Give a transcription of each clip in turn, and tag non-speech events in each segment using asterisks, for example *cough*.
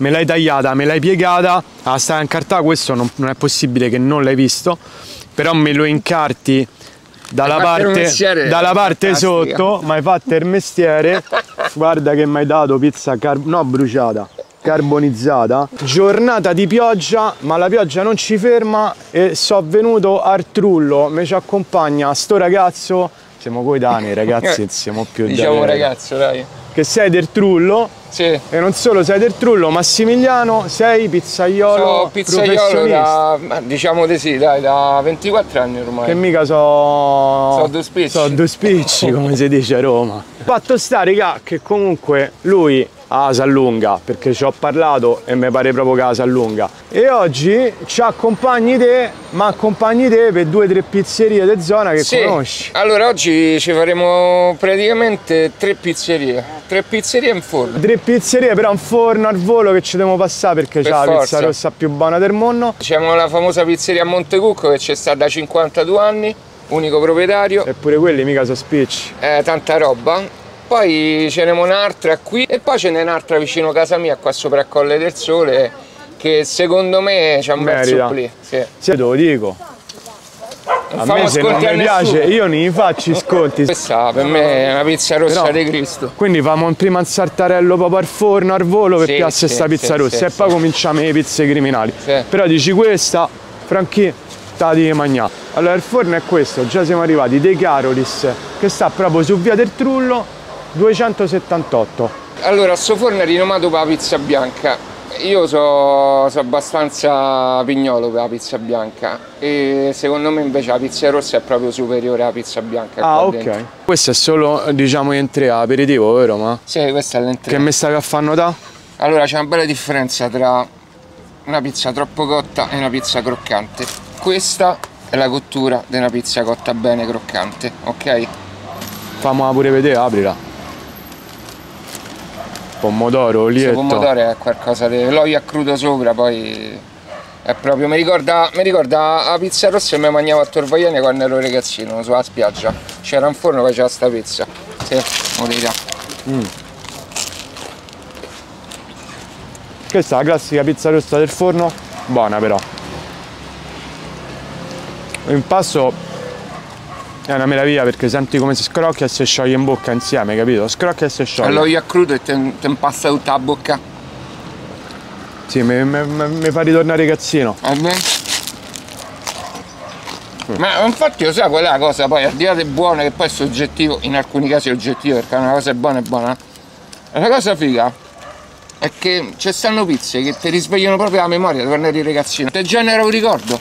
Me l'hai tagliata, me l'hai piegata, ah, stai a incartare, questo non, non è possibile che non l'hai visto, però me lo incarti dalla parte, dalla parte sotto, mi hai fatto il mestiere, *laughs* guarda che mi hai dato pizza no, bruciata, carbonizzata. Giornata di pioggia, ma la pioggia non ci ferma e so venuto al trullo, mi ci accompagna sto ragazzo, siamo coetanei ragazzi, *laughs* siamo più Diciamo dai- ragazzo, dai. che sei del trullo Sì. e non solo sei del trullo, Massimiliano, sei pizzaiolo Sono pizzaiolo da, diciamo di sì, dai, da 24 anni ormai. Che mica so... So due spicci. So due spicci, come si dice a Roma. Fatto sta, raga, che comunque lui a Sallunga, perché ci ho parlato e mi pare proprio che a Sallunga. E oggi ci accompagni te, ma accompagni te per due o tre pizzerie di zona che Sì. conosci. Allora oggi ci faremo praticamente tre pizzerie. Tre pizzerie in forno. Tre pizzerie, però un forno al volo che ci dobbiamo passare perché Per c'è la pizza rossa più buona del mondo. Diciamo la famosa pizzeria a Montecucco che c'è sta da 52 anni, unico proprietario, Eppure quelli mica sono spicci. eh, tanta roba. Poi ce n'è un'altra qui e poi ce n'è un'altra vicino a casa mia, qua sopra a Colle del Sole, che secondo me c'è un bel supplì. Sì. Sì, te lo dico. A me se non mi piace, io non gli faccio i sconti. Questa per me è una pizza rossa Però- di Cristo. Quindi famo prima il sartarello proprio al forno, al volo per Sì, piazzare sì, sta pizza sì, rossa sì, e poi cominciamo le pizze criminali. Però dici questa, Franchi, la devi mangiare. Allora il forno è questo, già siamo arrivati, De Carolis, che sta proprio su via del Trullo 278. Allora, sto forno è rinomato per la pizza bianca. Io so, so abbastanza pignolo per la pizza bianca e secondo me invece la pizza rossa è proprio superiore alla pizza bianca. Ah, qua ok. dentro. Questo è solo, diciamo, entrée aperitivo, vero? Ma Sì, questa è l'entrée. che mi sta a fanno da? Allora c'è una bella differenza tra una pizza troppo cotta e una pizza croccante. Questa è la cottura di una pizza cotta bene croccante, ok? Famola pure vedere, aprila. Pomodoro, olietto. pomodoro è qualcosa di. l'olio a crudo sopra, poi è proprio. Mi ricorda, mi ricorda la pizza rossa che mi mangiavo a Torvaiane quando ero ragazzino, sulla spiaggia. C'era un forno che faceva sta pizza. Sì, morita. Questa è la classica pizza rossa del forno, buona però. L'impasto è una meraviglia perché senti come si scrocchia e si scioglie in bocca insieme, capito? Scrocchia e si scioglie. L'olio a crudo e ti impasta tutta la bocca. Sì, mi, mi- mi- fa ritornare ragazzino. Va bene? Ma infatti lo sai qual è la cosa poi, al di là del buono che poi è soggettivo, in alcuni casi è oggettivo perché una cosa è buona è buona. La cosa figa è che ci stanno pizze che ti risvegliano proprio la memoria di quando eri ragazzino, ti genera un ricordo.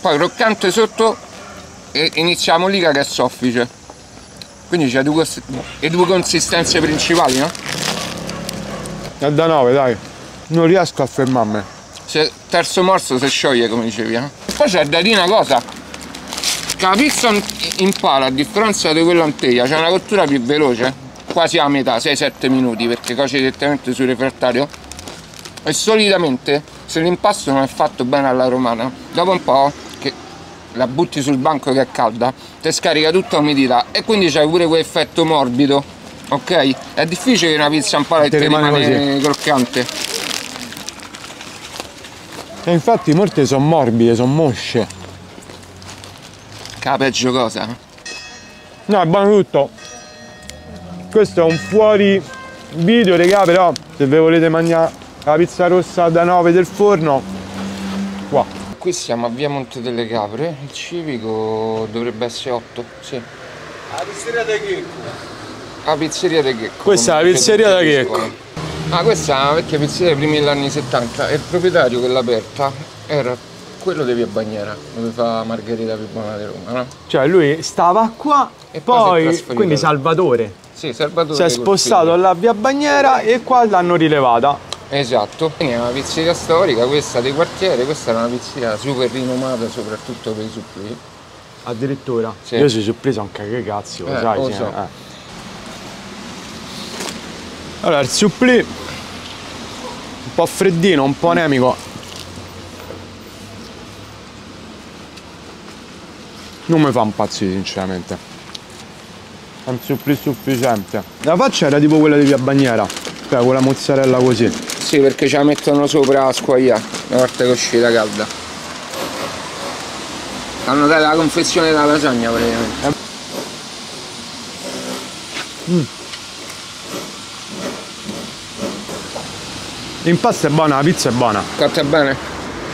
Poi croccante sotto e iniziamo lì che è soffice. Quindi c'è due, due consistenze principali, no? È da 9, dai. Non riesco a fermarmi. Se terzo morso si scioglie come dicevi, eh? Poi c'è da dire una cosa. Che la pizza in- in pala, a differenza di quella in teglia, c'è una cottura più veloce, quasi a metà, 6-7 minuti, perché cuoce direttamente sul refrattario. E solitamente, se l'impasto non è fatto bene alla romana, dopo un po' che la butti sul banco che è calda, ti scarica tutta umidità e quindi c'hai pure quell'effetto morbido, ok? È difficile che una pizza in pala Ti ti rimane rimane croccante. E infatti molte sono morbide, sono mosce. Che è la peggio cosa? No, è buono tutto. Questo è un fuori video, regà, però se vi volete mangiare la pizza rossa da 9 del forno, qua. Qui siamo a via Monte delle Capre, il civico dovrebbe essere 8, sì. La pizzeria di Checco. La pizzeria di Checco. Questa è la pizzeria da. Checco. Ah, questa è una vecchia pizzeria dei primi degli anni 70 e il proprietario che l'ha aperta era quello di via Bagnera, dove fa margherita più buona di Roma, no? Cioè lui stava qua E poi poi, quindi. Salvatore, Sì, Salvatore. si è spostato alla via Bagnera e qua l'hanno rilevata. Esatto. Quindi è una pizzeria storica, questa dei quartieri, questa era una pizzeria super rinomata soprattutto per i supplì. Addirittura. Sì. Io sono sorpreso anche che cazzo, lo Eh, sai, lo sì, so. eh. Allora, il supplì un po' freddino, un po' anemico. Non mi fa impazzire sinceramente. È un supplì sufficiente. La faccia era tipo quella di via Bagnera. Aspetta, con la mozzarella così. Sì, perché ce la mettono sopra a squagliare, una volta che è uscita calda. Hanno dato la confezione della lasagna praticamente. Mm. L'impasto è buona, la pizza è buona. Cotta bene?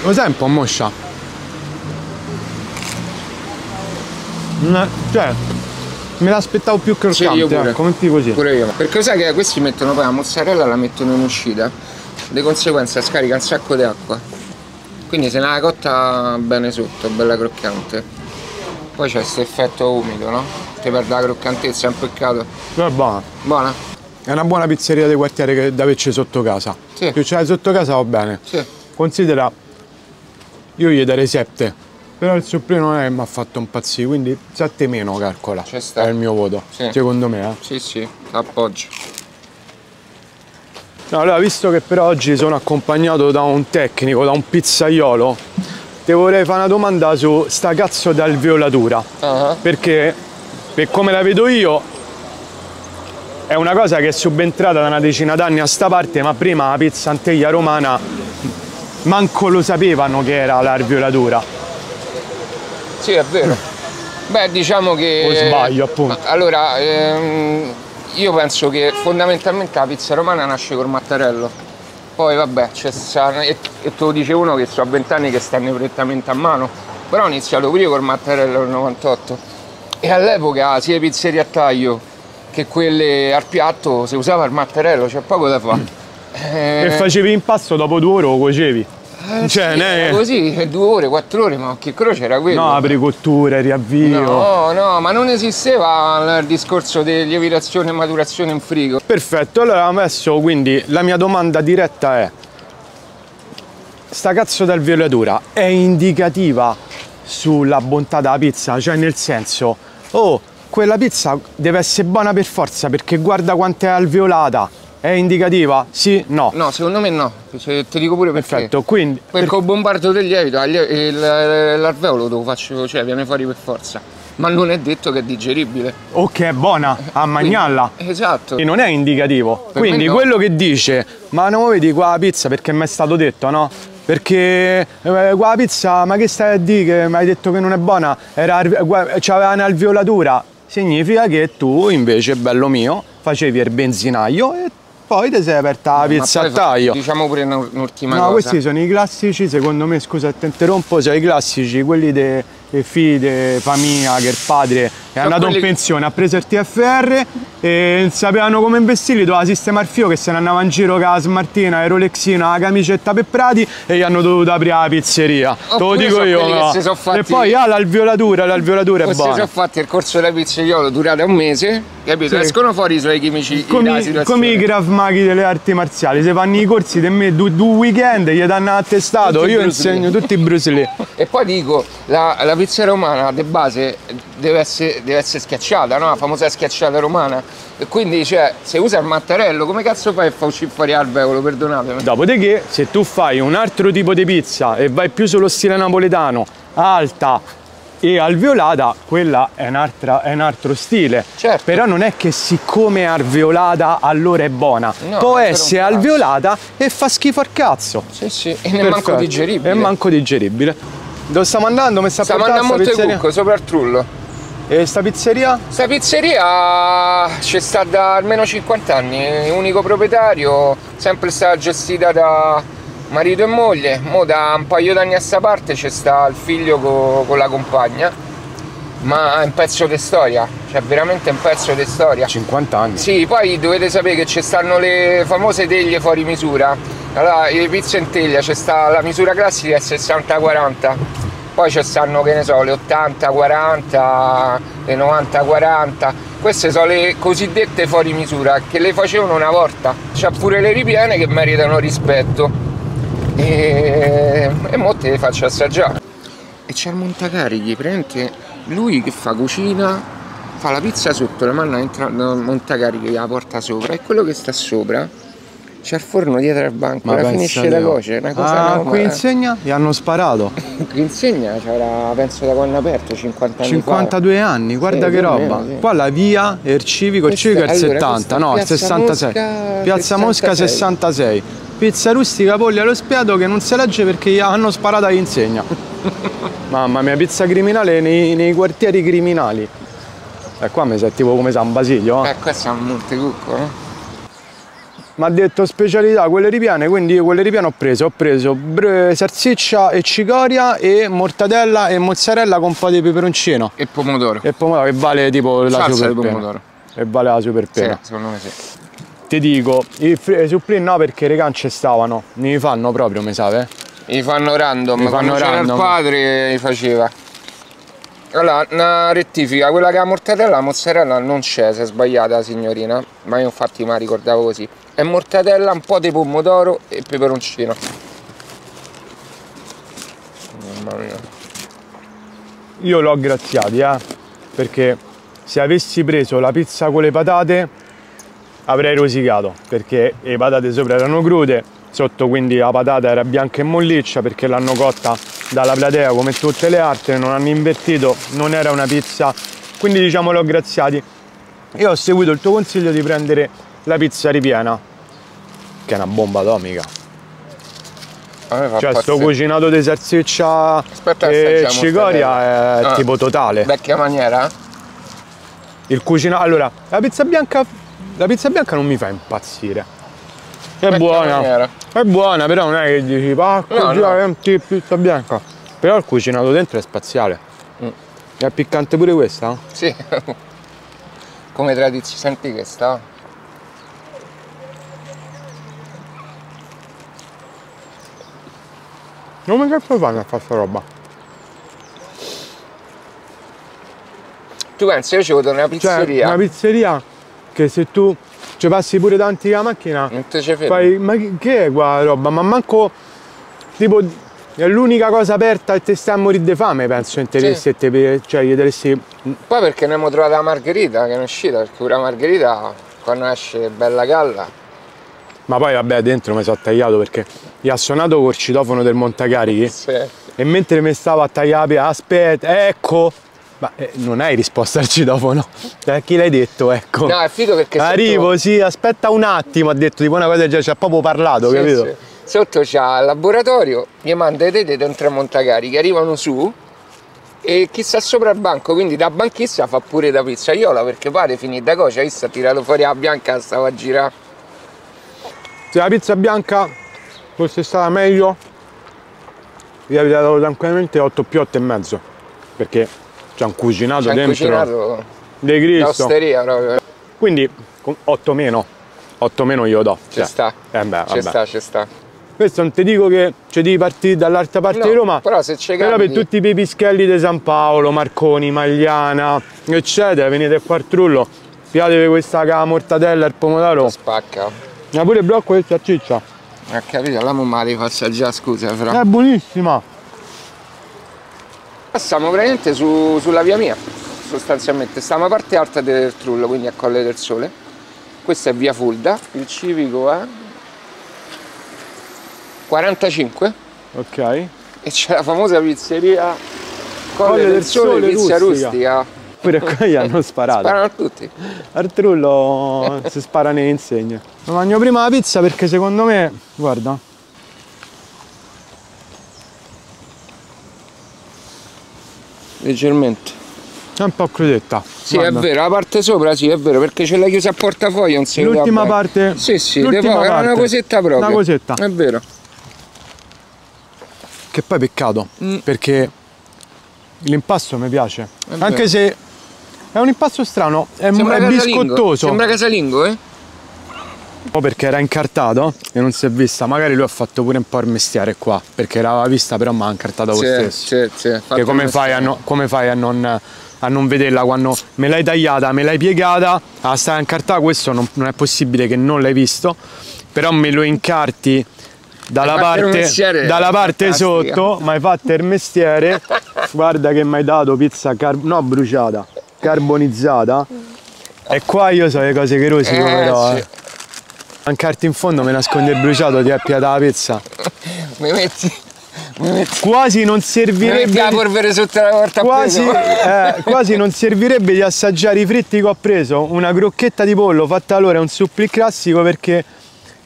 Lo sai un po' moscia? Cioè, me l'aspettavo più croccante, sì, io pure. Eh, come ti così. Pure io. Perché sai che questi mettono poi la mozzarella la mettono in uscita. Di conseguenza scarica un sacco di acqua. Quindi se ne ha cotta bene sotto, bella croccante. Poi c'è questo effetto umido, no? Ti perde la croccantezza, è un peccato. è buona. Buona? È una buona pizzeria di quartiere che da averci sotto casa. Sì. Più ce l'hai sotto casa va bene. Sì. Considera, io gli darei 7 però il supplì non è che mi ha fatto impazzire, quindi 7 meno calcola. È il mio voto. Sì. Secondo me, eh. Sì, sì, appoggio. No, allora, visto che per oggi sono accompagnato da un tecnico, da un pizzaiolo, ti vorrei fare una domanda su sta cazzo d'alveolatura. Uh-huh. Perché, per come la vedo io, è una cosa che è subentrata da una decina d'anni a sta parte, ma prima la pizza anteglia romana manco lo sapevano che era l'alveolatura. Sì, è vero. Beh, diciamo che... O sbaglio, appunto. Allora, ehm, io penso che fondamentalmente la pizza romana nasce col mattarello. Poi vabbè, c'è e, e te lo dice uno che so a vent'anni che stanno prettamente a mano, però ho iniziato pure col mattarello nel 98 e all'epoca sia le pizzerie a taglio che quelle al piatto si usava il mattarello, c'è poco da fare. Eh... E facevi impasto dopo due ore o cuocevi? Eh, cioè, sì, ne... così, due ore, quattro ore, ma che croce era quello? No, apricoltura, riavvio. No, no, ma non esisteva il discorso di lievitazione e maturazione in frigo. Perfetto, allora adesso quindi la mia domanda diretta è sta cazzo d'alveolatura è indicativa sulla bontà della pizza? Cioè nel senso, oh, quella pizza deve essere buona per forza perché guarda quanto è alveolata è indicativa? Sì? No? No, secondo me no. Cioè, ti dico pure perché. Perfetto, quindi... Perché per... bombardo del lievito, l'arveolo lo faccio, cioè viene fuori per forza. Ma non è detto che è digeribile. O che è buona a magnarla. esatto. E non è indicativo. Per quindi no. quello che dice, ma non vedi qua la pizza perché mi è stato detto, no? Perché eh, qua la pizza, ma che stai a dire che mi hai detto che non è buona? Era, c'aveva un'alveolatura. Significa che tu invece, bello mio, facevi il benzinaio e poi ti sei aperta la pizza a taglio. Diciamo pure un'ultima no, cosa. No, questi sono i classici, secondo me, scusa, ti interrompo, sono i classici, quelli dei de figli di famiglia, che il padre è andato quelli... in pensione, ha preso il TFR e sapevano come investirli, doveva sistemare il fio che se ne andava in giro con la smartina, la rolexina, la camicetta per Prati e gli hanno dovuto aprire la pizzeria. Te lo dico io. No. Fatti... E poi ah, l'alveolatura, l'alveolatura è buona. Si sono fatti il corso della pizzeria durata un mese, capito? Sì. Escono fuori i suoi chimici come, come i Krav Maghi delle arti marziali, se fanno i corsi di me due, due weekend gli danno attestato, tutti io insegno tutti i Bruce Lee. e poi dico, la, la pizza romana di base deve essere, deve essere schiacciata, no? la famosa schiacciata romana. E quindi, cioè, se usa il mattarello, come cazzo fai a far uscire fuori alveolo, perdonatemi? Dopodiché, se tu fai un altro tipo di pizza e vai più sullo stile napoletano, alta e alveolata, quella è un, altro, è un altro stile. Certo. Però non è che siccome è alveolata allora è buona. No, Può essere alveolata e fa schifo al cazzo. Sì, sì, e ne manco digeribile. E manco digeribile. Dove stiamo andando? Mi sta stiamo andando a Montecucco, sopra il Trullo. E sta pizzeria? Sta pizzeria c'è sta da almeno 50 anni, unico proprietario, sempre stata gestita da marito e moglie. Mo da un paio d'anni a sta parte c'è sta il figlio co con la compagna. Ma è un pezzo di storia, cioè veramente un pezzo di storia. 50 anni? Sì, poi dovete sapere che ci stanno le famose teglie fuori misura. Allora, pizze in teglia c'è sta la misura classica è 60-40 poi ci stanno che ne so le 80-40, le 90-40, queste sono le cosiddette fuori misura che le facevano una volta, c'ha pure le ripiene che meritano rispetto. E, e mo le faccio assaggiare. E c'è il montacarichi, prende lui che fa cucina, fa la pizza sotto, la manna entra nel montacarichi la porta sopra e quello che sta sopra C'è il forno dietro al banco, Ma finisce la voce, una cosa ah, qui insegna gli hanno sparato. *coughs* qui insegna c'era, penso da quando aperto, 50 anni 52 fa. anni, guarda sì, che roba. Meno, sì. Qua la via è il civico, il civico è il allora, 70, no, il 66. Mosca, Piazza 66. Mosca 66. Pizza rustica polli allo spiato che non si legge perché gli hanno sparato all'insegna. *laughs* Mamma mia, pizza criminale nei, nei quartieri criminali. E eh, qua mi sa tipo come San Basilio. Eh, eh questo è un Montecucco, eh? Mi ha detto specialità quelle ripiane quindi io quelle ripiane ho preso ho preso salsiccia e cicoria e mortadella e mozzarella con un po' di peperoncino. E pomodoro. E pomodoro che vale tipo la Salsa super di pomodoro. E vale la super pena sì, secondo me sì. Ti dico i supplì no perché le cance stavano li fanno proprio mi sa eh. Li fanno random mi fanno random il padre li faceva allora, una rettifica, quella che ha mortadella, la mozzarella non c'è, si è sbagliata signorina, ma io infatti mi ricordavo così è mortadella, un po' di pomodoro e peperoncino. Mamma mia. Io l'ho graziati, eh, perché se avessi preso la pizza con le patate avrei rosicato, perché le patate sopra erano crude, sotto quindi la patata era bianca e molliccia perché l'hanno cotta dalla platea come tutte le altre, non hanno invertito, non era una pizza, quindi diciamo l'ho graziati. Io ho seguito il tuo consiglio di prendere la pizza ripiena, che è una bomba atomica. Cioè, sto cucinato di salsiccia Aspetta, e cicoria è ah, tipo totale. Vecchia maniera? Il cucinato. Allora, la pizza bianca. La pizza bianca non mi fa impazzire. È buona. È buona, però non è che dici, ah, no, no. pizza bianca. Però il cucinato dentro è spaziale. Mm. È piccante pure questa? Sì. *laughs* Come tradizione, senti che sta. Come cazzo fanno a fare sta roba? Tu pensi, io ci vado nella pizzeria? Cioè, una pizzeria che se tu ci passi pure davanti alla macchina non te ci fermi. Fai, ma che è qua roba? Ma manco tipo è l'unica cosa aperta e te stai a morire di fame penso interessi sì. te, cioè gli interessi poi perché ne abbiamo trovato la margherita che è uscita perché pure la margherita quando esce bella galla ma poi vabbè dentro mi sono tagliato perché gli ha suonato col citofono del montacarichi sì. e mentre mi stavo a tagliare aspetta ecco ma eh, non hai risposto al citofono a chi l'hai detto ecco? No è figo perché arrivo sotto... sì aspetta un attimo ha detto tipo una cosa del genere ci ha proprio parlato sì, capito? sì. sotto c'ha il laboratorio mi manda i tete dentro il montacarichi arrivano su e chi sta sopra il banco, quindi da banchista fa pure da pizzaiola perché pare finì da cosa, hai tirato fuori la bianca stava a girare se la pizza bianca fosse stata meglio. Vi avrei dato tranquillamente 8 più 8 e mezzo perché c'è un cucinato dentro cucinato di Cristo. osteria proprio. Quindi 8 meno 8 meno io do ci cioè, sta. eh beh, ci sta ci sta. Questo non ti dico che ci devi partire dall'altra parte no, di Roma però se c'è però per tutti i pipischelli di San Paolo Marconi Magliana eccetera venite qua al trullo piatevi questa mortadella il pomodoro. Spacca. Ma pure il blocco e salsiccia. Ha capito, la mamma di faccia già scusa però. È buonissima. Siamo veramente su, sulla via mia, sostanzialmente. Stiamo a parte alta del Trullo, quindi a Colle del Sole. Questa è via Fulda, il civico è 45. Ok. E c'è la famosa pizzeria Colle, Colle del, del, Sole, Sole pizza rustica. rustica Pure qua gli hanno sparato. Sparano tutti. Artrullo *laughs* si spara ne insegna. Lo mangio prima la pizza perché secondo me, guarda. Leggermente. È un po' crudetta. Sì, guarda. è vero, la parte sopra sì, è vero, perché ce l'hai chiusa a portafoglio, non si L'ultima parte. Sì, sì, l'ultima parte. una cosetta proprio. Una cosetta. È vero. Che poi peccato, mm. perché l'impasto mi piace. Anche se è un impasto strano, è, è biscottoso. Sembra casalingo, eh? O perché era incartato e non si è vista, magari lui ha fatto pure un po' il mestiere qua, perché l'aveva vista però mi ha incartato lo stesso. Sì, sì, che come fai, no, come fai, a non, a non vederla quando me l'hai tagliata, me l'hai piegata, a stare incartata, questo non, non è possibile che non l'hai visto, però me lo incarti dalla parte, dalla parte sotto, mi hai fatto il mestiere, guarda che mi hai dato pizza car- no bruciata carbonizzata. E qua io so le cose che rosico eh, però eh. Ancarti in fondo mi nasconde il bruciato di appia dalla pizza. mi metti quasi non servirebbe la polvere sotto la porta quasi, eh, quasi non servirebbe di assaggiare i fritti che ho preso. Una crocchetta di pollo fatta allora un supplì classico perché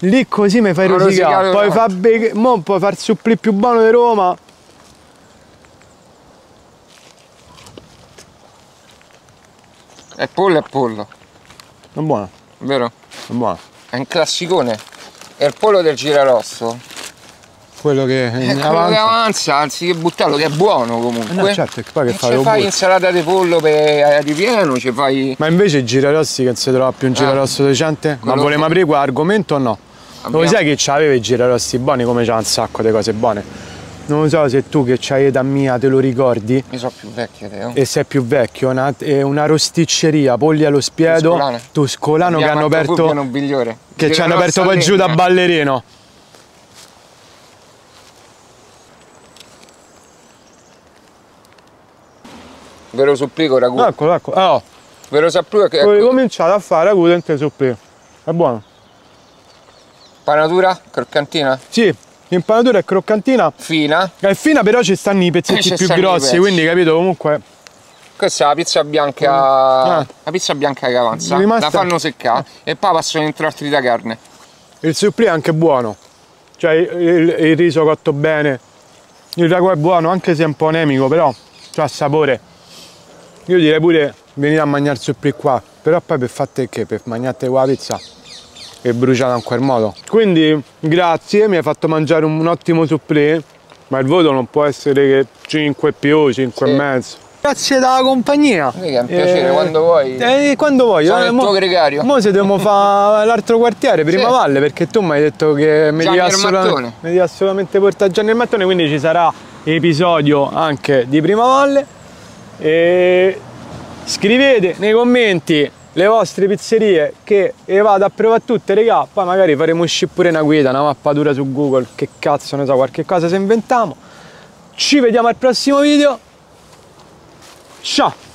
lì così mi fai rosicare. poi fa be- mo puoi far supplì più buono di Roma. È pollo è pollo. È buono. Vero? è buono è un classicone. È il pollo del girarosso quello che eh, quello avanza. che avanza anziché buttarlo che è buono comunque. Eh no, certo, poi che e fai, fai insalata di pollo per ripieno ci fai ma invece i girarossi che si trova più un girarosso ah, decente ma volevamo aprire qua argomento o no? Abbiamo... lo sai che c'aveva i girarossi buoni come c'ha un sacco di cose buone non so se tu che c'hai età mia te lo ricordi. Io sono più vecchio Teo. E sei più vecchio, una, una rosticceria, Polli allo Spiedo, Tuscolano, Tuscolano che hanno aperto. Che ci hanno aperto poi giù da ballerino. Ve lo supplico ragù. Eccolo, ecco. Oh. Ve lo supplico che... Ecco. cominciato a fare ragù dentro supplico. È buono. Panatura? Croccantina? Sì, l'impanatura è croccantina. Fina. È fina però ci stanno i pezzetti più grossi, quindi capito comunque... Questa è la pizza bianca, ah. la pizza bianca che avanza, Rimasta... la fanno seccare e poi passano dentro altri da carne. Il supplì è anche buono, cioè il, il, il riso cotto bene, il ragù è buono anche se è un po' anemico però ha sapore. Io direi pure venire a mangiare il supplì qua, però poi per fatte che? Per mangiare qua la pizza e bruciata in quel modo. Quindi grazie, mi hai fatto mangiare un, un ottimo supplì, ma il voto non può essere che 5 più, 5 sì. e mezzo. Grazie della compagnia. Sì, è un piacere, eh, quando vuoi. Eh, quando vuoi. Sono eh, il mo, tuo gregario. Mo se dobbiamo fare l'altro quartiere, Prima sì. Valle, perché tu mi hai detto che mi devi, assolutamente, mi devi assolutamente portare Gianni il Mattone, quindi ci sarà episodio anche di Prima Valle. E scrivete nei commenti le vostre pizzerie che le vado a provare tutte, regà. Poi magari faremo uscire pure una guida, una mappatura su Google, che cazzo ne so, qualche cosa se inventiamo. Ci vediamo al prossimo video. Ciao!